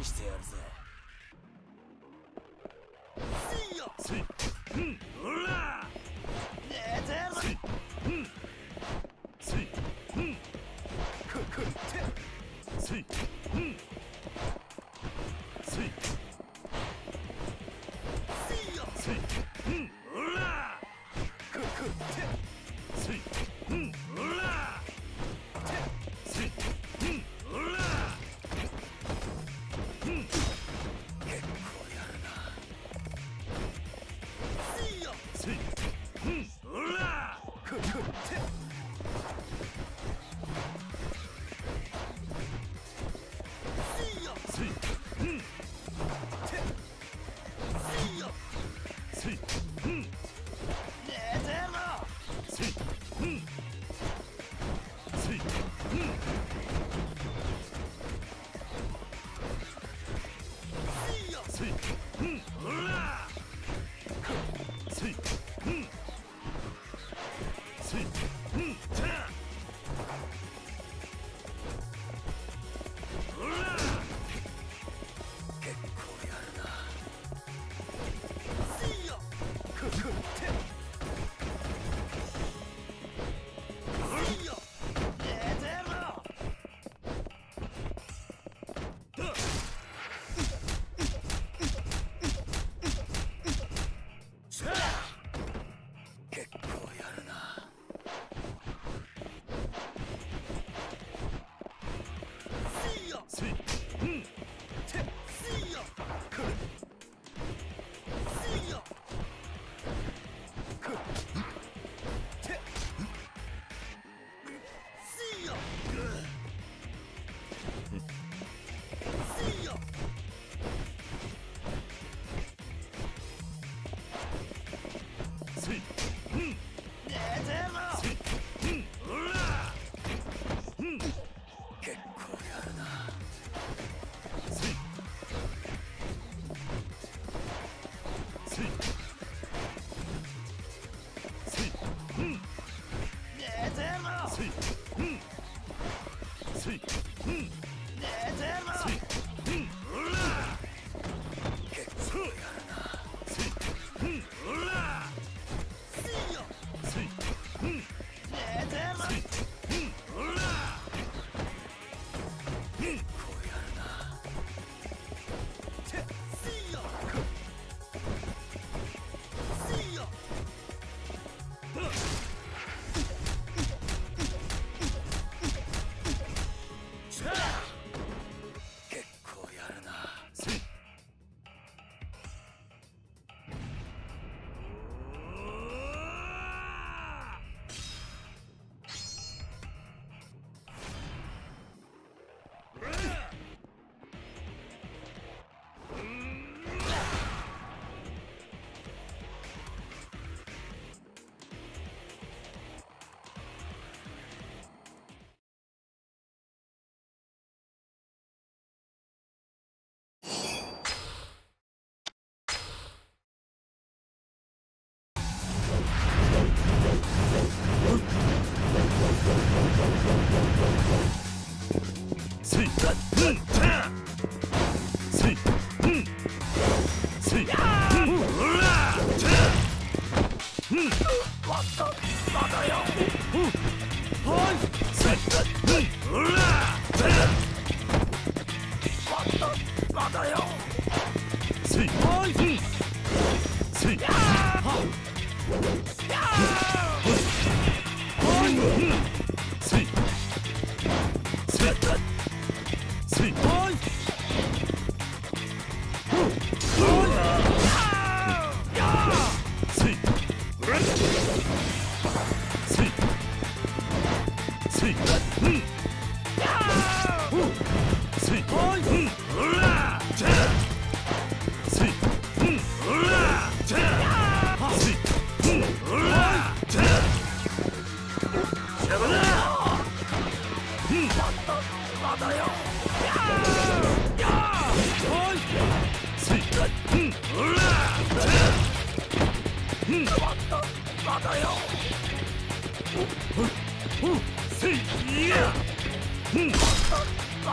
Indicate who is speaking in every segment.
Speaker 1: 見してやるぜ。
Speaker 2: せてやるぜ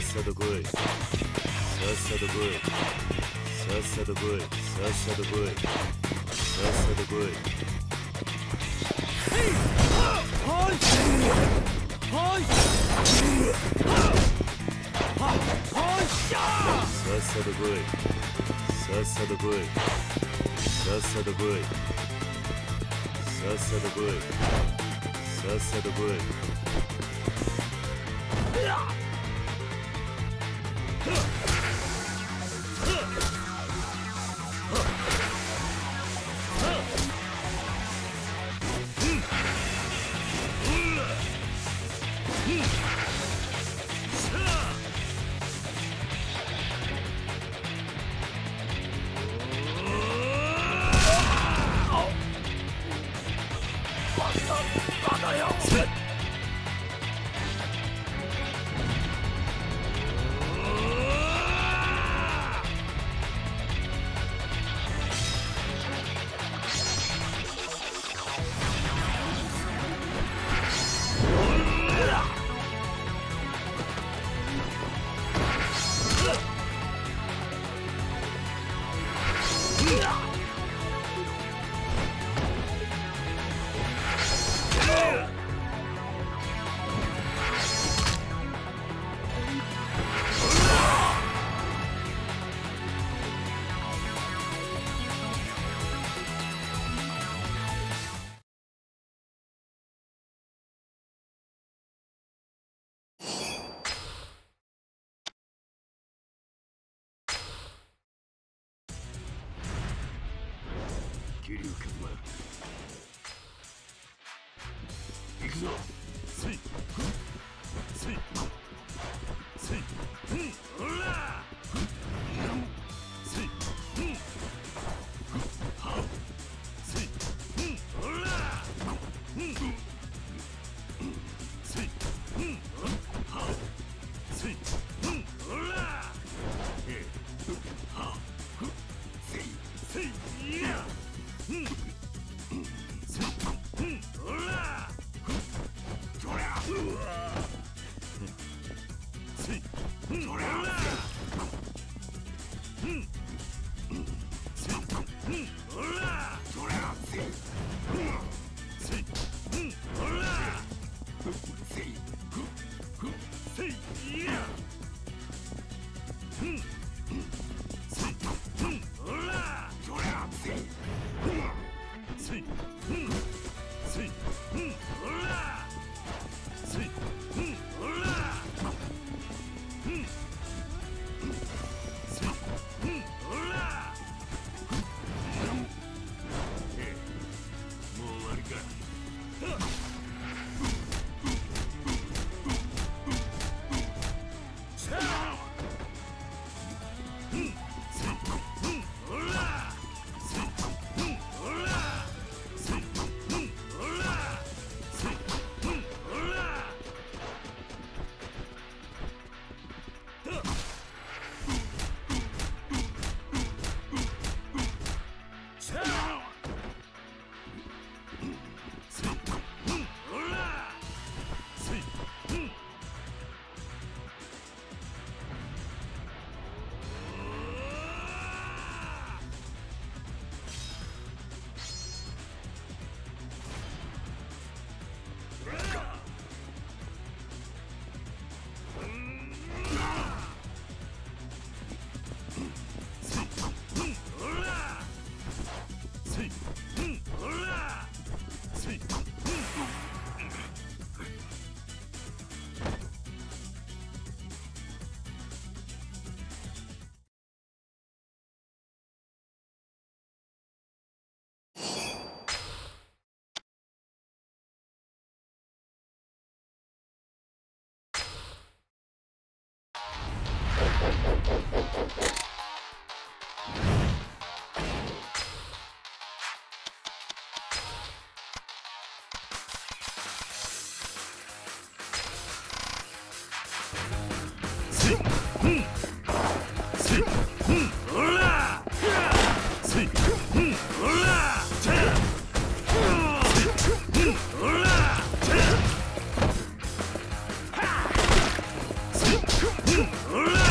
Speaker 2: っ
Speaker 3: さと来いさっさと来いさっさと来いさっさと来いさっさと来い
Speaker 2: はいはいははいしゃ
Speaker 3: さっさと来いさっさと来いさっさと来いさっさと来いさっさと来い Huh.
Speaker 1: 桐生君は行くぞ そりゃ
Speaker 3: Ura!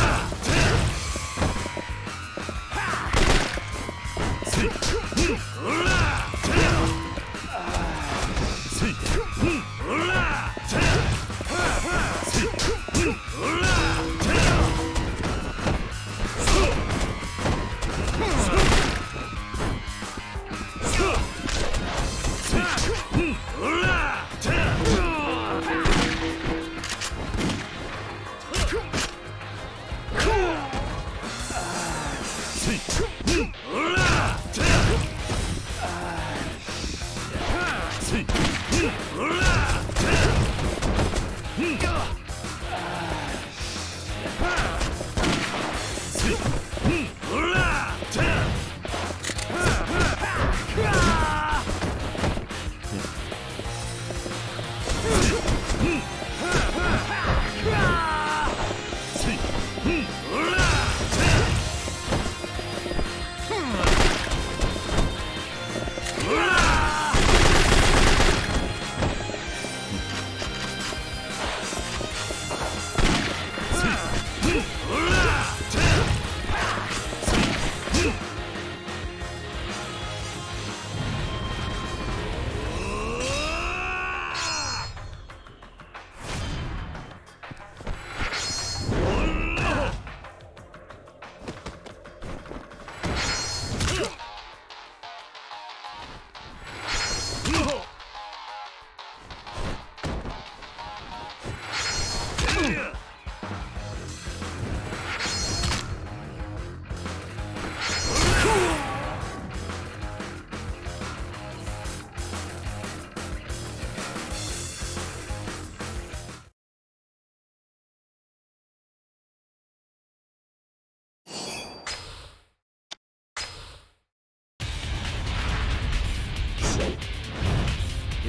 Speaker 3: Hmm.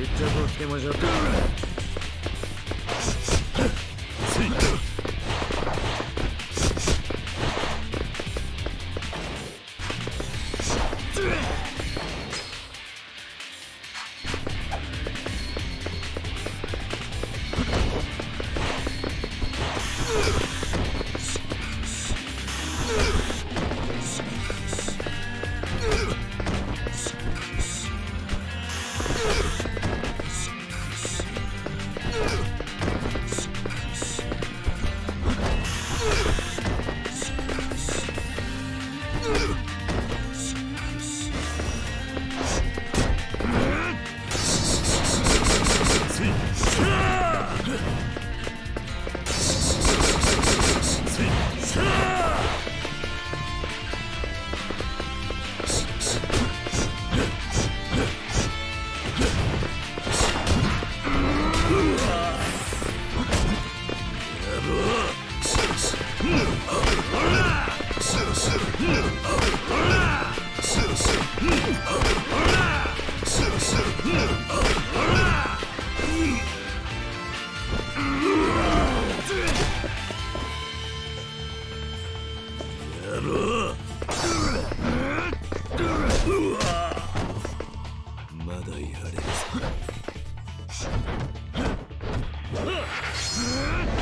Speaker 2: 決着をつけましょうか はえられず